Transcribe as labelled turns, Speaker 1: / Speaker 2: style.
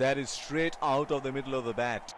Speaker 1: That is straight out of the middle of the bat.